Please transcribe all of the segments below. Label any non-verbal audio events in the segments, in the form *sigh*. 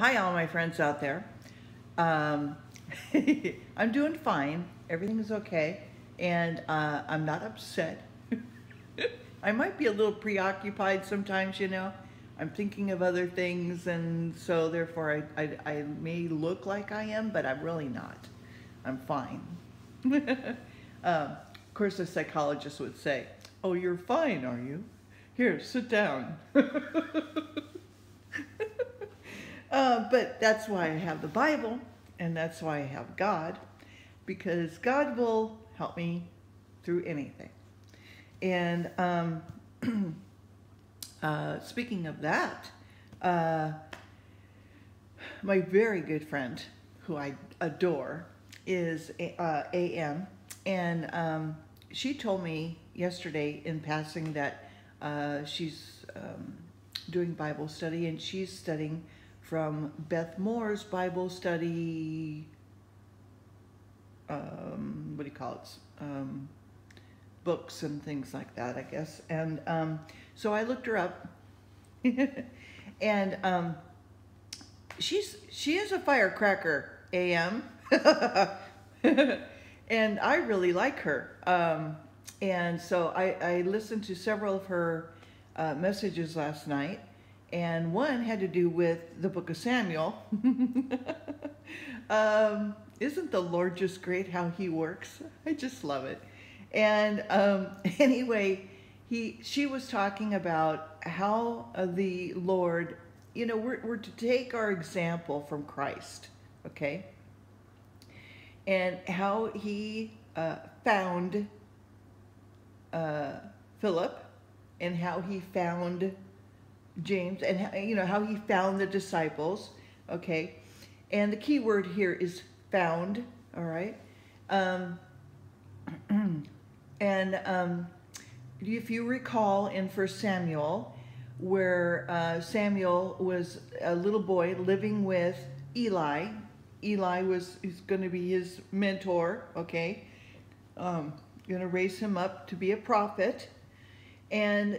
hi, all my friends out there. Um, *laughs* I'm doing fine. Everything is okay. And uh, I'm not upset. *laughs* I might be a little preoccupied sometimes, you know. I'm thinking of other things, and so therefore I, I, I may look like I am, but I'm really not. I'm fine. um, *laughs* of course, a psychologist would say, Oh, you're fine, are you? Here, sit down. Uh, but that's why I have the Bible, and that's why I have God, because God will help me through anything. And um, *clears throat* uh, speaking of that, uh, my very good friend, who I adore, is uh, AM, and um, she told me yesterday in passing that uh, she's um, doing Bible study and she's studying from Beth Moore's Bible study, um, what do you call it? Um, books and things like that, I guess. And um, so I looked her up, *laughs* and um, she's she is a firecracker, AM, *laughs* and I really like her. Um, and so I, I listened to several of her uh, messages last night, and one had to do with the book of Samuel. *laughs* um, isn't the Lord just great how he works? I just love it. And um, *laughs* anyway, he she was talking about how uh, the Lord, you know, we're, we're to take our example from Christ, okay? And how he uh, found uh, Philip and how he found James and you know how he found the disciples, okay? And the key word here is found, all right? Um, *clears throat* and um, if you recall in First Samuel, where uh, Samuel was a little boy living with Eli. Eli was is going to be his mentor, okay? Um, going to raise him up to be a prophet. And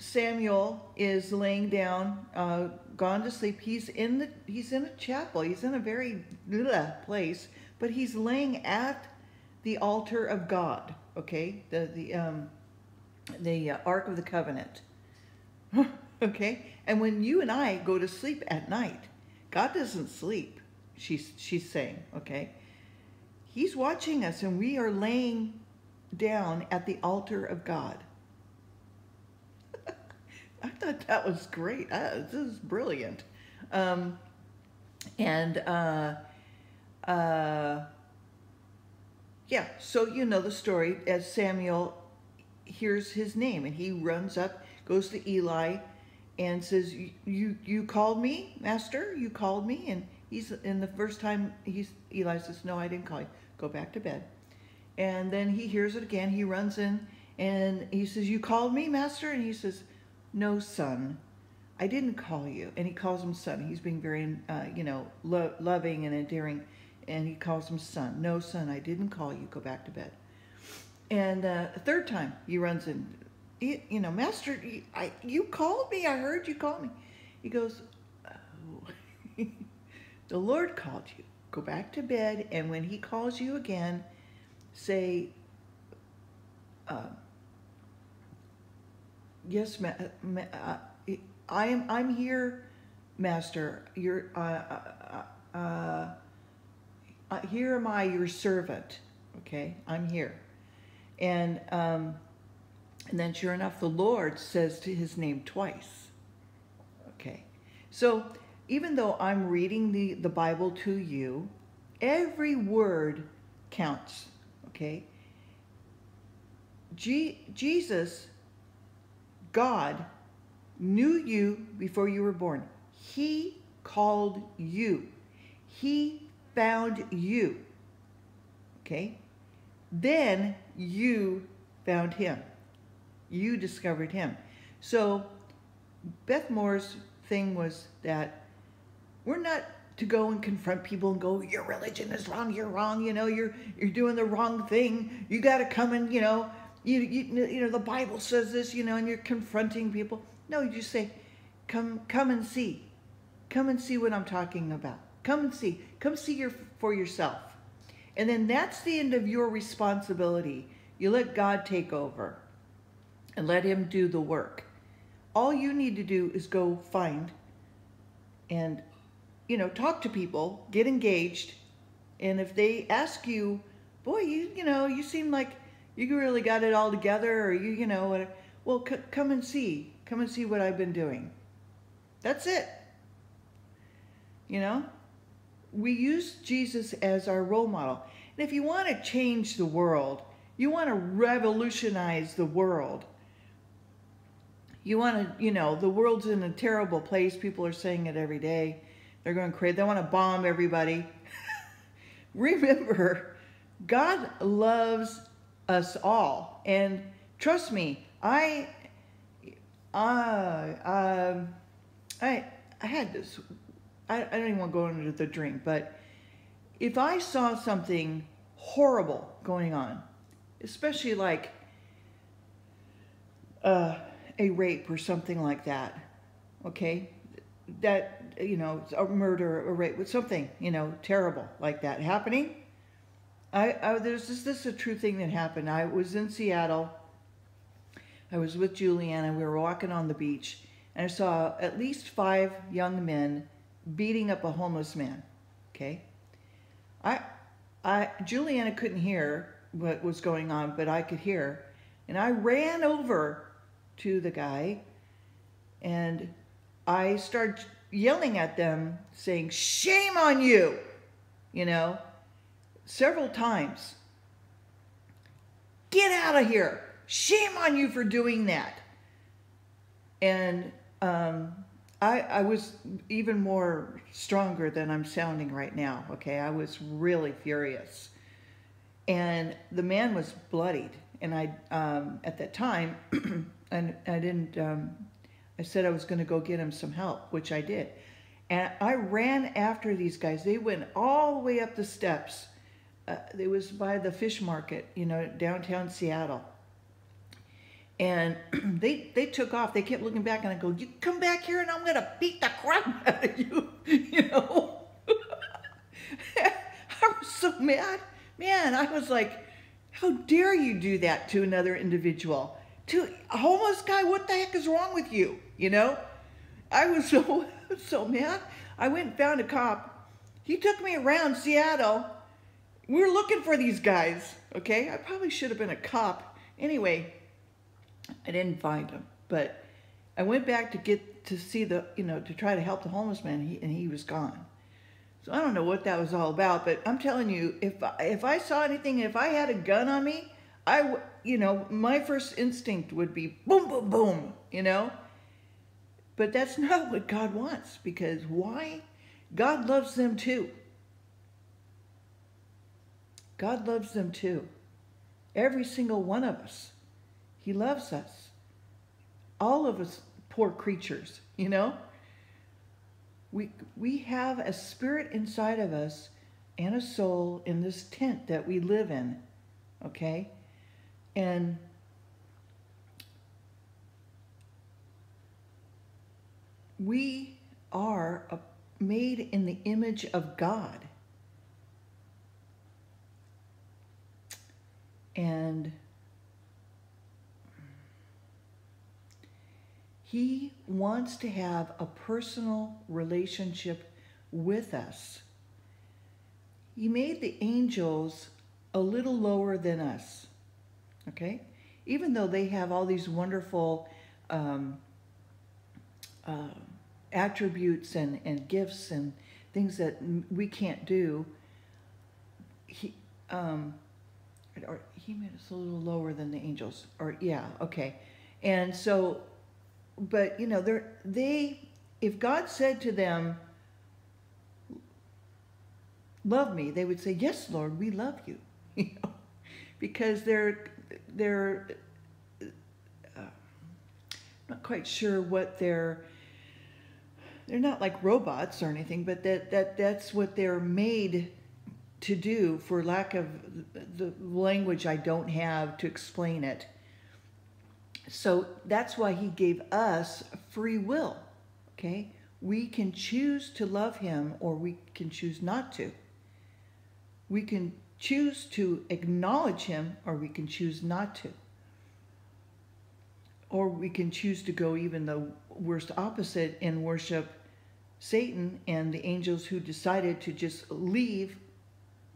Samuel is laying down, uh, gone to sleep. He's in the he's in a chapel. He's in a very bleh place, but he's laying at the altar of God. Okay, the the um, the uh, Ark of the Covenant. *laughs* okay, and when you and I go to sleep at night, God doesn't sleep. She's she's saying. Okay, He's watching us, and we are laying down at the altar of God. I thought that was great. I, this is brilliant. Um, and uh, uh, yeah, so you know the story as Samuel hears his name and he runs up, goes to Eli, and says, "You you called me, Master? You called me?" And he's in the first time he's Eli says, "No, I didn't call you. Go back to bed." And then he hears it again. He runs in and he says, "You called me, Master?" And he says, no, son, I didn't call you. And he calls him son. He's being very, uh, you know, lo loving and endearing. And he calls him son. No, son, I didn't call you. Go back to bed. And uh, a third time he runs in, you know, Master, you, I, you called me. I heard you call me. He goes, oh, *laughs* the Lord called you. Go back to bed. And when he calls you again, say, uh, yes, ma, ma uh, I am. I'm here, Master. You're. Uh, uh, uh, uh, uh, here am I, your servant. Okay, I'm here, and um, and then sure enough, the Lord says to His name twice. Okay, so even though I'm reading the the Bible to you, every word counts. Okay. G Jesus God knew you before you were born. He called you. He found you. Okay? Then you found him. You discovered him. So Beth Moore's thing was that we're not to go and confront people and go, your religion is wrong, you're wrong, you know, you're you're doing the wrong thing. You got to come and, you know, you, you, you know, the Bible says this, you know, and you're confronting people. No, you just say, come, come and see. come and see what I'm talking about. Come and see. Come see your, for yourself. And then that's the end of your responsibility. You let God take over and let Him do the work. All you need to do is go find and, you know, talk to people, get engaged. And if they ask you, boy, you, you know, you seem like you really got it all together, or you, you know, well, come and see. Come and see what I've been doing. That's it. You know? We use Jesus as our role model. And if you want to change the world, you want to revolutionize the world, you want to, you know, the world's in a terrible place. People are saying it every day. They're going crazy. They want to bomb everybody. *laughs* Remember, God loves us all. And trust me, I, uh, um, I, I had this, I, I don't even want to go into the drink, but if I saw something horrible going on, especially like uh, a rape or something like that, okay, that, you know, a murder, a rape, with something, you know, terrible like that happening, I, I there's this, this is a true thing that happened. I was in Seattle. I was with Juliana. We were walking on the beach, and I saw at least five young men beating up a homeless man. Okay, I, I Juliana couldn't hear what was going on, but I could hear, and I ran over to the guy, and I started yelling at them, saying, "Shame on you!" You know several times. Get out of here. Shame on you for doing that. And um, I, I was even more stronger than I'm sounding right now. Okay, I was really furious. And the man was bloodied. And I, um, at that time, *clears throat* and I didn't, um, I said I was going to go get him some help, which I did. And I ran after these guys. They went all the way up the steps uh, it was by the fish market, you know, downtown Seattle. And *clears throat* they they took off. They kept looking back, and I go, "You come back here, and I'm gonna beat the crap *laughs* out of you," *laughs* you know. *laughs* I was so mad, man. I was like, "How dare you do that to another individual? To a homeless guy? What the heck is wrong with you?" You know. I was so so mad. I went and found a cop. He took me around Seattle we are looking for these guys, okay? I probably should have been a cop. Anyway, I didn't find them, but I went back to get to see the, you know, to try to help the homeless man, and he, and he was gone. So I don't know what that was all about, but I'm telling you, if if I saw anything, if I had a gun on me, I, you know, my first instinct would be boom, boom, boom, you know. But that's *laughs* not what God wants, because why? God loves them too. God loves them too. Every single one of us. He loves us. All of us poor creatures, you know? We, we have a spirit inside of us and a soul in this tent that we live in, okay? And we are made in the image of God. And he wants to have a personal relationship with us. He made the angels a little lower than us, okay? Even though they have all these wonderful um, uh, attributes and, and gifts and things that we can't do, he, um, or he made us a little lower than the angels. Or yeah okay. And so but you know they're they if god said to them love me they would say yes lord we love you. *laughs* You know? Because they're they're uh, not quite sure what they're they're not like robots or anything but that that that's what they're made to do for lack of the language I don't have to explain it. So that's why he gave us free will, okay? we can choose to love him or we can choose not to. We can choose to acknowledge him or we can choose not to. Or we can choose to go even the worst opposite and worship Satan and the angels who decided to just leave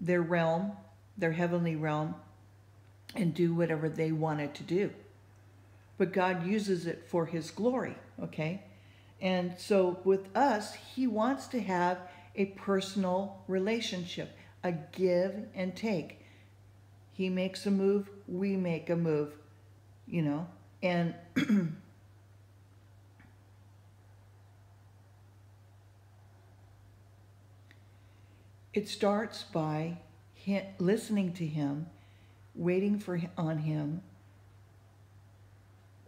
their realm, their heavenly realm, and do whatever they wanted to do. But God uses it for his glory, okay? And so with us, he wants to have a personal relationship, a give and take. He makes a move, we make a move, you know, and *clears throat* it starts by listening to him, waiting for on him,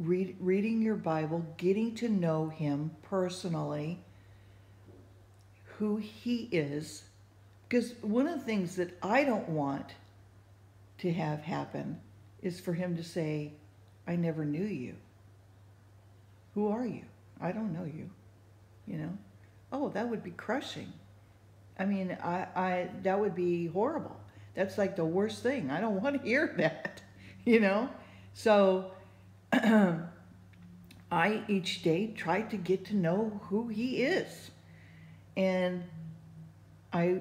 read, reading your Bible, getting to know him personally, who he is. Because one of the things that I don't want to have happen is for him to say, I never knew you. Who are you? I don't know you. You know? Oh, that would be crushing. I mean, I, I that would be horrible. That's like the worst thing. I don't *laughs* want to hear that. You know? So *clears throat* I each day try to get to know who he is. And I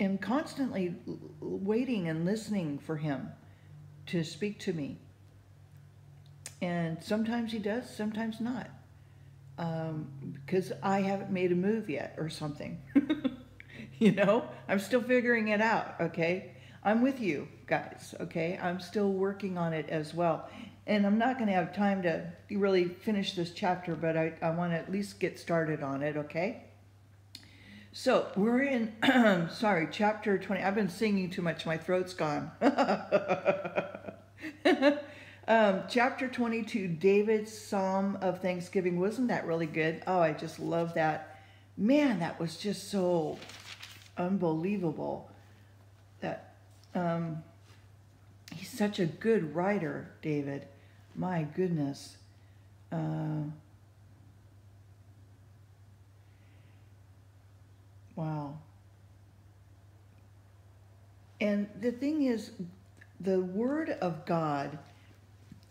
am constantly waiting and listening for him to speak to me. And sometimes he does, sometimes not. Um, because I haven't made a move yet or something. *laughs* *laughs* you know, I'm still figuring it out, okay? I'm with you guys, okay? I'm still working on it as well. And I'm not going to have time to really finish this chapter, but I, I want to at least get started on it, okay? So we're in, *clears throat* sorry, chapter 20. I've been singing too much. My throat's gone. *laughs* um, chapter 22, David's Psalm of Thanksgiving. Wasn't that really good? Oh, I just love that. Man, that was just so unbelievable. That um, he's such a good writer, David. My goodness. Uh, wow. And the thing is, the Word of God,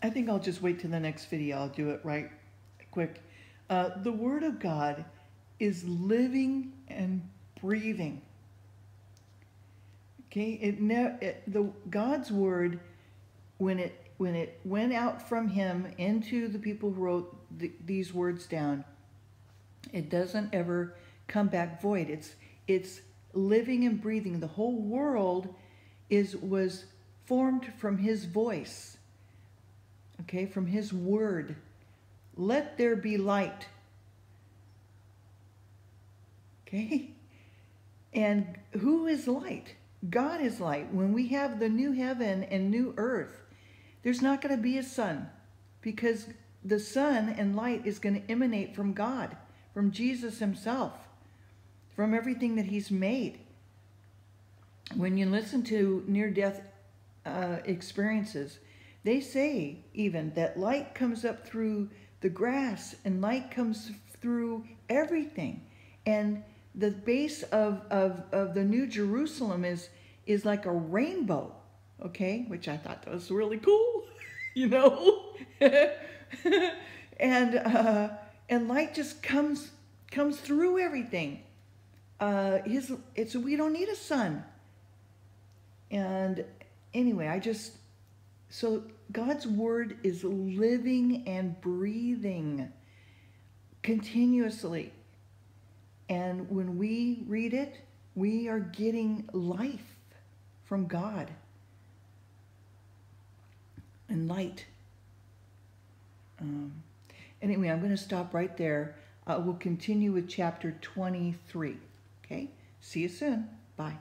I think I'll just wait till the next video. I'll do it right quick. Uh, the Word of God is living and breathing. Okay, it, it the God's Word, when it when it went out from him into the people who wrote these words down, it doesn't ever come back void. It's it's living and breathing. The whole world is was formed from his voice. Okay, from his word. Let there be light. Okay? And who is light? God is light. When we have the new heaven and new earth, there's not going to be a sun because the sun and light is going to emanate from God, from Jesus himself, from everything that he's made. When you listen to near-death uh, experiences, they say even that light comes up through the grass and light comes through everything. And the base of, of, of the New Jerusalem is, is like a rainbow okay, which I thought was really cool, *laughs* you know, *laughs* and uh, and light just comes comes through everything. Uh, his it's we don't need a sun. And anyway, I just so God's word is living and breathing continuously. And when we read it, we are getting life from God and light. Um, anyway, I'm going to stop right there. Uh, we'll continue with chapter 23. Okay? See you soon. Bye.